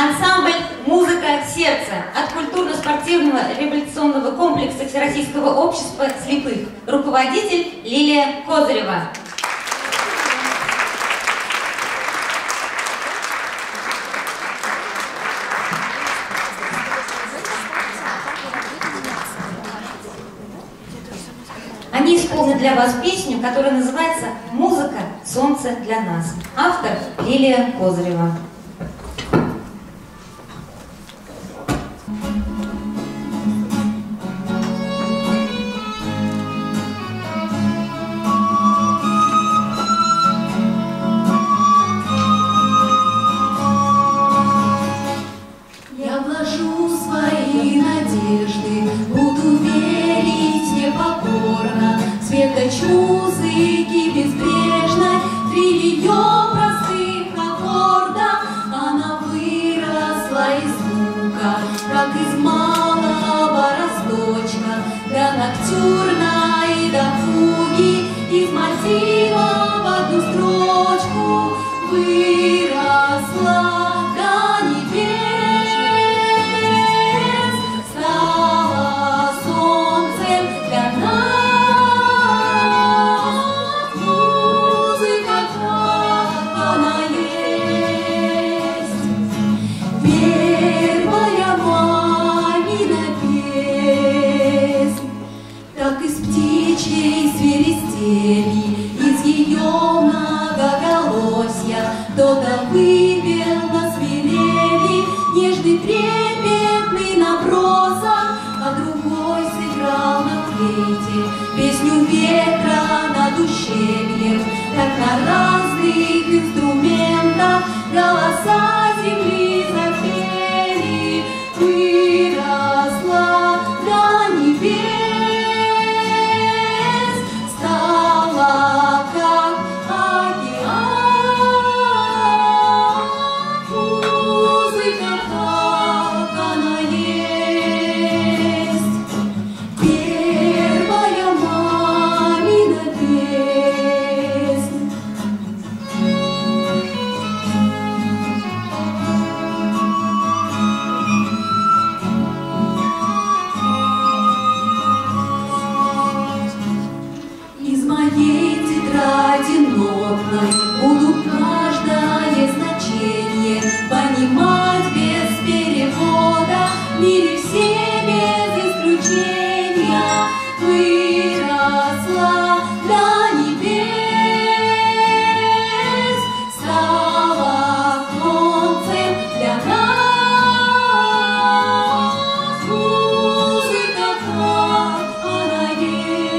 Ансамбль «Музыка сердца» от культурно-спортивного революционного комплекса Всероссийского общества слепых. Руководитель Лилия Козырева. Они исполнят для вас песню, которая называется «Музыка. Солнце для нас». Автор Лилия Козырева. Мало росточка, до ноктюрна и до фуги, из мотива в одну строчку выросла. Песню ветра на душе бьет, Как на разных инструментах Голоса земли. мире все без исключения выросла для небес, стала солнцем для нас. Музыка, как она есть.